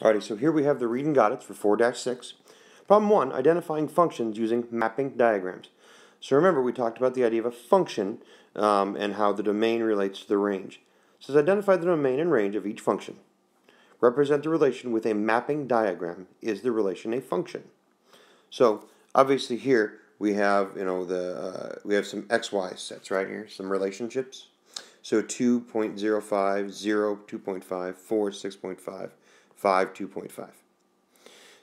Alrighty, so here we have the read and got it for 4-6. Problem 1, identifying functions using mapping diagrams. So remember we talked about the idea of a function um, and how the domain relates to the range. So says identify the domain and range of each function. Represent the relation with a mapping diagram. Is the relation a function? So obviously here we have you know the uh, we have some xy sets right here, some relationships. So 2.05, 0, 2.5, 4, 6.5, 5, 2.5.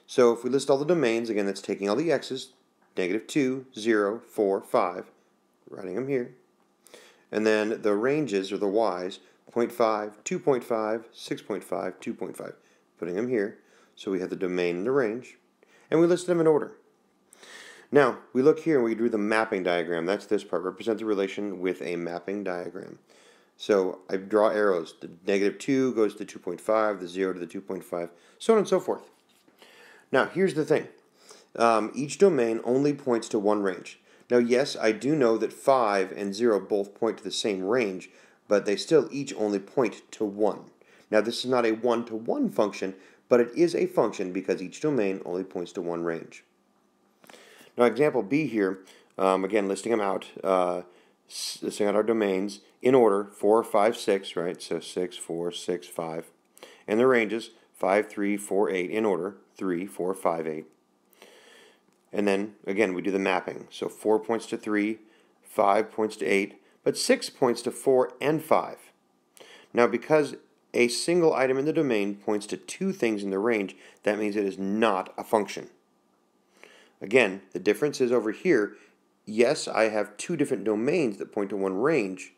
So if we list all the domains, again, that's taking all the x's, negative 2, 0, 4, 5, writing them here. And then the ranges, or the y's, 0.5, 2.5, 6.5, 2.5, putting them here. So we have the domain and the range. And we list them in order. Now, we look here and we drew the mapping diagram. That's this part. Represent the relation with a mapping diagram. So I draw arrows. The negative 2 goes to 2.5, the 0 to the 2.5, so on and so forth. Now, here's the thing. Um, each domain only points to one range. Now, yes, I do know that 5 and 0 both point to the same range, but they still each only point to 1. Now, this is not a one-to-one -one function, but it is a function because each domain only points to one range. Now, example B here, um, again, listing them out. Uh, listing out our domains in order 4, 5, 6, right? So 6, 4, 6, 5. And the ranges 5, 3, 4, 8 in order 3, 4, 5, 8. And then again, we do the mapping. So 4 points to 3, 5 points to 8, but 6 points to 4 and 5. Now, because a single item in the domain points to two things in the range, that means it is not a function. Again, the difference is over here yes, I have two different domains that point to one range,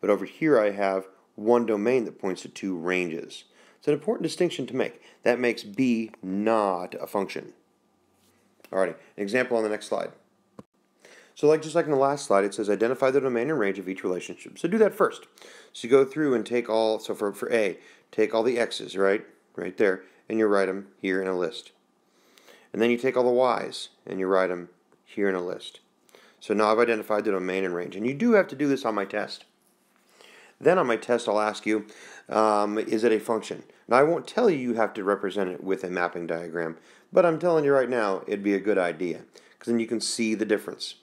but over here I have one domain that points to two ranges. It's an important distinction to make. That makes B not a function. Alrighty, an example on the next slide. So like just like in the last slide, it says identify the domain and range of each relationship. So do that first. So you go through and take all, so for, for A, take all the X's, right? Right there, and you write them here in a list. And then you take all the Y's, and you write them here in a list. So now I've identified the domain and range. And you do have to do this on my test. Then on my test, I'll ask you, um, is it a function? Now, I won't tell you you have to represent it with a mapping diagram, but I'm telling you right now, it'd be a good idea, because then you can see the difference.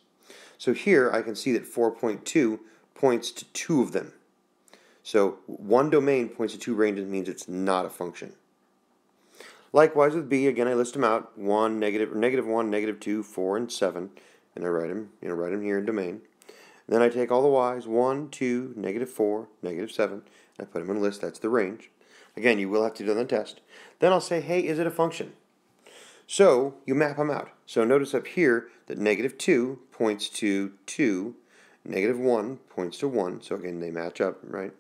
So here, I can see that 4.2 points to two of them. So one domain points to two ranges means it's not a function. Likewise with B, again, I list them out, 1, negative, negative 1, negative 2, 4, and 7 and I write them, you know, write them here in domain. And then I take all the y's, 1, 2, negative 4, negative 7, I put them in a list, that's the range. Again, you will have to do the test. Then I'll say, hey, is it a function? So you map them out. So notice up here that negative 2 points to 2, negative 1 points to 1, so again, they match up, right?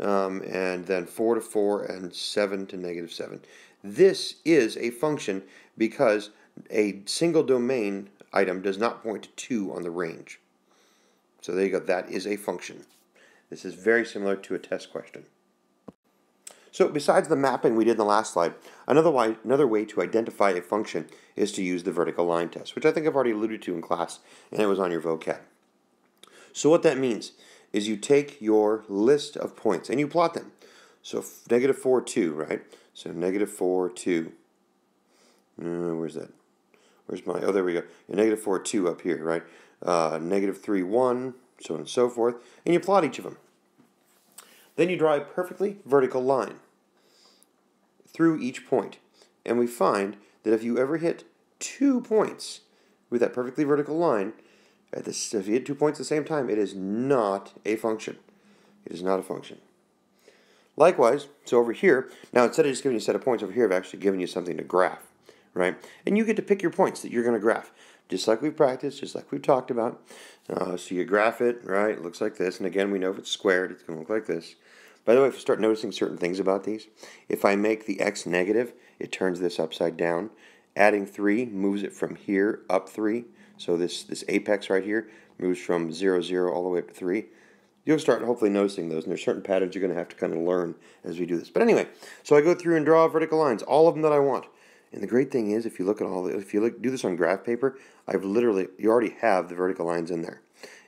Um, and then 4 to 4 and 7 to negative 7. This is a function because a single domain item does not point to 2 on the range. So there you go, that is a function. This is very similar to a test question. So besides the mapping we did in the last slide, another way, another way to identify a function is to use the vertical line test, which I think I've already alluded to in class, and it was on your vocab. So what that means is you take your list of points and you plot them. So negative 4, 2, right? So negative 4, 2. Uh, where's that? Where's my, oh, there we go. negative 4, 2 up here, right? Uh, negative 3, 1, so on and so forth. And you plot each of them. Then you draw a perfectly vertical line through each. And we find that if you ever hit two points with that perfectly vertical line, at this, if you hit two points at the same time, it is not a function. It is not a function. Likewise, so over here, now instead of just giving you a set of points over here, I've actually given you something to graph right? And you get to pick your points that you're going to graph, just like we've practiced, just like we've talked about. Uh, so you graph it, right? It looks like this. And again, we know if it's squared, it's going to look like this. By the way, if you start noticing certain things about these, if I make the x negative, it turns this upside down. Adding 3 moves it from here up 3. So this, this apex right here moves from 0, 0 all the way up to 3 you'll start hopefully noticing those. And there's certain patterns you're going to have to kind of learn as we do this. But anyway, so I go through and draw vertical lines, all of them that I want. And the great thing is, if you look at all, the, if you look, do this on graph paper, I've literally, you already have the vertical lines in there.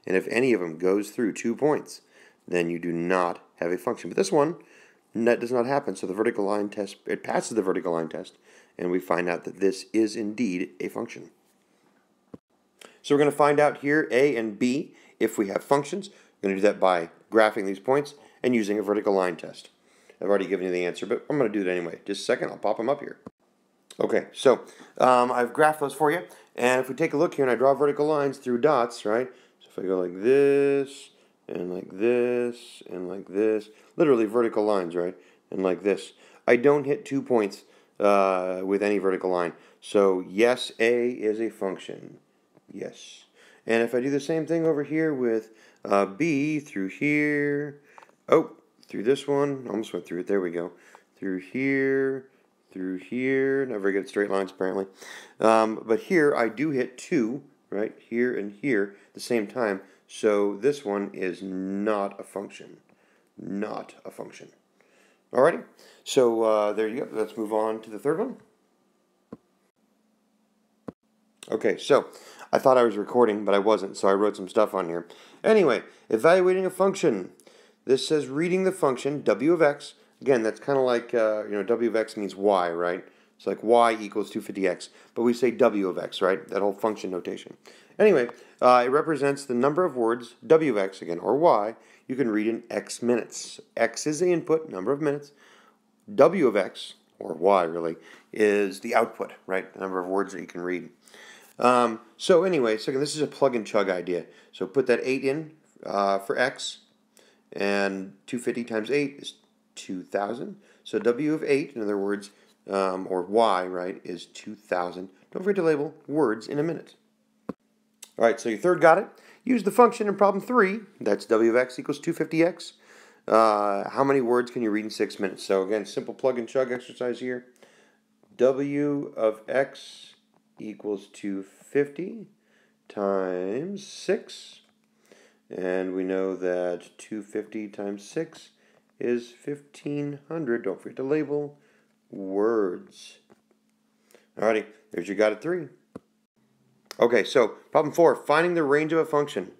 And if any of them goes through two points, then you do not have a function. But this one, that does not happen. So the vertical line test, it passes the vertical line test, and we find out that this is indeed a function. So we're going to find out here A and B if we have functions. We're going to do that by graphing these points and using a vertical line test. I've already given you the answer, but I'm going to do it anyway. Just a second, I'll pop them up here. Okay, so um, I've graphed those for you. And if we take a look here and I draw vertical lines through dots, right? So if I go like this, and like this, and like this, literally vertical lines, right? And like this. I don't hit two points uh, with any vertical line. So yes, A is a function. Yes. And if I do the same thing over here with uh, B through here, oh, through this one, almost went through it, there we go, through here, through here, never get straight lines apparently. Um, but here I do hit two, right, here and here at the same time, so this one is not a function. Not a function. Alrighty, so uh, there you go. Let's move on to the third one. Okay, so I thought I was recording, but I wasn't, so I wrote some stuff on here. Anyway, evaluating a function. This says reading the function w of x. Again, that's kind of like, uh, you know, w of x means y, right? It's like y equals 250x, but we say w of x, right? That whole function notation. Anyway, uh, it represents the number of words, w of x again, or y, you can read in x minutes. x is the input, number of minutes. w of x, or y really, is the output, right? The number of words that you can read. Um, so anyway, so this is a plug and chug idea. So put that 8 in uh, for x, and 250 times 8 is 2,000. So w of 8, in other words, um, or y, right, is 2,000. Don't forget to label words in a minute. All right, so your third got it. Use the function in problem 3, that's w of x equals 250x. Uh, how many words can you read in 6 minutes? So again, simple plug and chug exercise here. w of x equals 250 times 6. And we know that 250 times 6 is 1500. Don't forget to label words. Alrighty, there's your got it 3. Okay, so problem 4, finding the range of a function.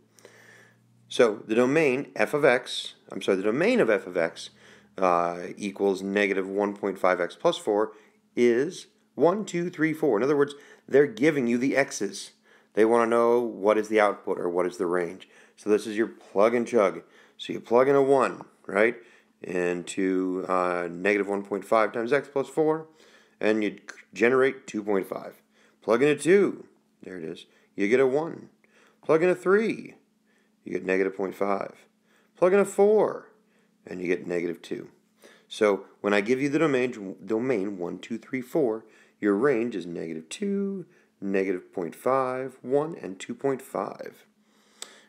So the domain f of x, I'm sorry, the domain of f of x uh, equals negative 1.5x plus 4 is 1, 2, 3, 4. In other words, they're giving you the x's. They want to know what is the output or what is the range. So this is your plug and chug. So you plug in a 1, right, into uh, negative 1.5 times x plus 4, and you generate 2.5. Plug in a 2, there it is, you get a 1. Plug in a 3, you get negative 0.5. Plug in a 4, and you get negative 2. So when I give you the domain, domain 1, 2, 3, 4, your range is negative 2, negative 0.5, 1, and 2.5.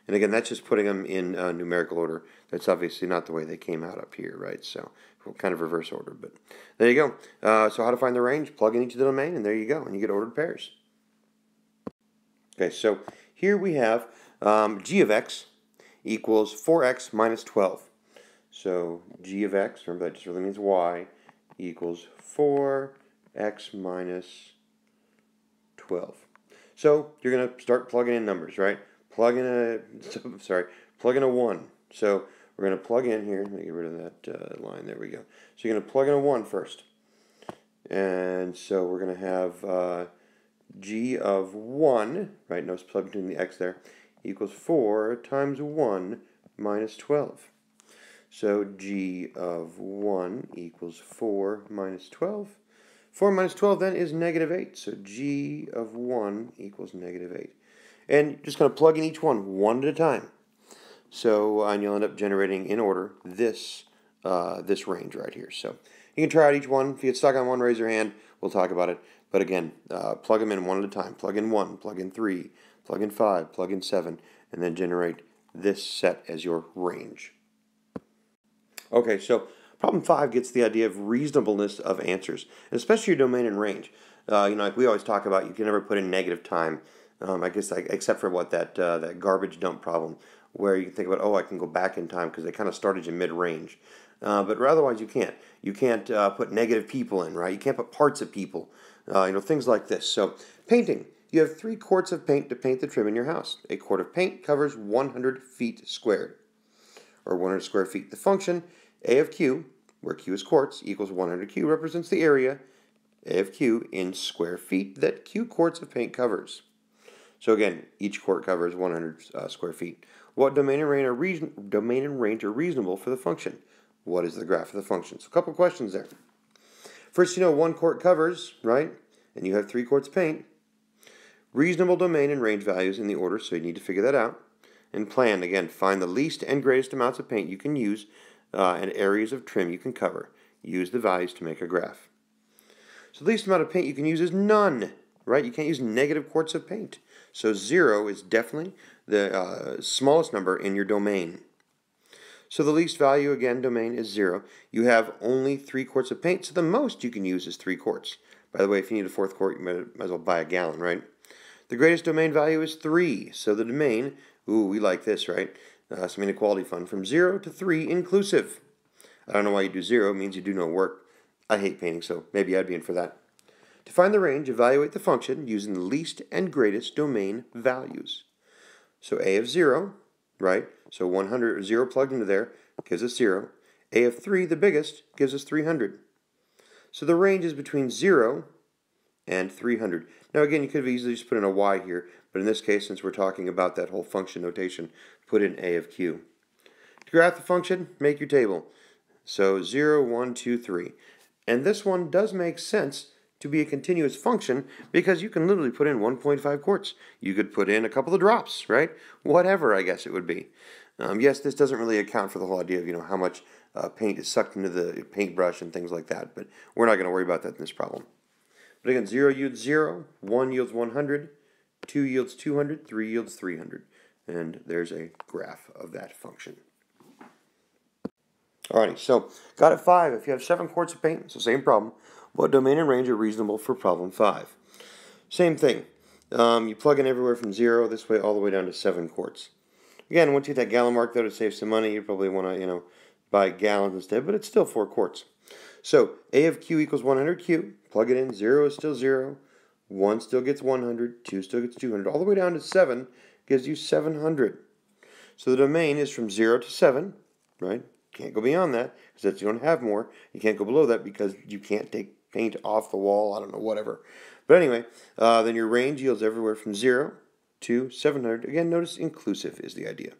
And again, that's just putting them in uh, numerical order. That's obviously not the way they came out up here, right? So kind of reverse order, but there you go. Uh, so how to find the range? Plug in each of the domain, and there you go, and you get ordered pairs. Okay, so here we have um, g of x equals 4x minus 12. So g of x, remember that just really means y, equals 4 x minus 12. So you're going to start plugging in numbers, right? Plug in a, sorry, plug in a 1. So we're going to plug in here, let me get rid of that uh, line, there we go. So you're going to plug in a 1 first. And so we're going to have uh, g of 1, right, plug between the x there, equals 4 times 1 minus 12. So g of 1 equals 4 minus 12. 4 minus 12 then is negative 8. So g of 1 equals negative 8. And just going to plug in each one one at a time. So uh, and you'll end up generating in order this uh, this range right here. So you can try out each one. If you get stuck on one, raise your hand. We'll talk about it. But again, uh, plug them in one at a time. Plug in 1, plug in 3, plug in 5, plug in 7, and then generate this set as your range. Okay, so Problem five gets the idea of reasonableness of answers, especially your domain and range. Uh, you know, like we always talk about, you can never put in negative time. Um, I guess, like, except for what that uh, that garbage dump problem, where you think about, oh, I can go back in time because they kind of started you mid range. Uh, but otherwise, you can't. You can't uh, put negative people in, right? You can't put parts of people. Uh, you know, things like this. So, painting. You have three quarts of paint to paint the trim in your house. A quart of paint covers 100 feet squared, or 100 square feet. The function a of q, where Q is quarts, equals 100Q represents the area, A of Q, in square feet that Q quarts of paint covers. So again, each quart covers 100 uh, square feet. What domain and, range are reason, domain and range are reasonable for the function? What is the graph of the function? So a couple questions there. First, you know one quart covers, right? And you have three quarts paint. Reasonable domain and range values in the order, so you need to figure that out. And plan, again, find the least and greatest amounts of paint you can use uh, and areas of trim you can cover. Use the values to make a graph. So the least amount of paint you can use is none, right? You can't use negative quarts of paint. So 0 is definitely the uh, smallest number in your domain. So the least value, again, domain is 0. You have only 3 quarts of paint, so the most you can use is 3 quarts. By the way, if you need a fourth quart, you might, might as well buy a gallon, right? The greatest domain value is 3, so the domain, ooh, we like this, right? Uh, some inequality fund, from 0 to 3 inclusive. I don't know why you do 0, it means you do no work. I hate painting, so maybe I'd be in for that. To find the range, evaluate the function using the least and greatest domain values. So a of 0, right? So 100, 0 plugged into there gives us 0. a of 3, the biggest, gives us 300. So the range is between 0 and 300. Now again, you could have easily just put in a y here, but in this case, since we're talking about that whole function notation, put in a of q. To graph the function, make your table. So 0, 1, 2, 3. And this one does make sense to be a continuous function because you can literally put in 1.5 quarts. You could put in a couple of drops, right? Whatever, I guess it would be. Um, yes, this doesn't really account for the whole idea of you know how much uh, paint is sucked into the paintbrush and things like that, but we're not going to worry about that in this problem. But again, 0 yields 0, 1 yields 100, 2 yields 200, 3 yields 300. And there's a graph of that function. Alrighty, so got it 5. If you have 7 quarts of paint, it's the same problem. What domain and range are reasonable for problem 5? Same thing. Um, you plug in everywhere from 0 this way all the way down to 7 quarts. Again, once you hit that gallon mark, though, to save some money, you probably want to, you know, buy gallons instead, but it's still 4 quarts. So, A of Q equals 100Q. Plug it in. 0 is still 0. 1 still gets 100. 2 still gets 200. All the way down to 7 gives you 700. So the domain is from 0 to 7, right? Can't go beyond that because that's you don't have more. You can't go below that because you can't take paint off the wall, I don't know, whatever. But anyway, uh, then your range yields everywhere from 0 to 700. Again, notice inclusive is the idea.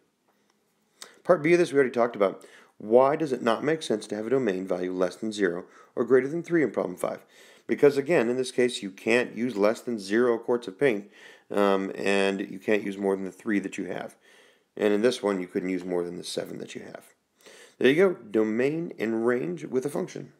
Part B of this we already talked about. Why does it not make sense to have a domain value less than 0 or greater than 3 in problem 5? Because again, in this case, you can't use less than 0 quarts of paint, um, and you can't use more than the 3 that you have. And in this one, you couldn't use more than the 7 that you have. There you go, domain and range with a function.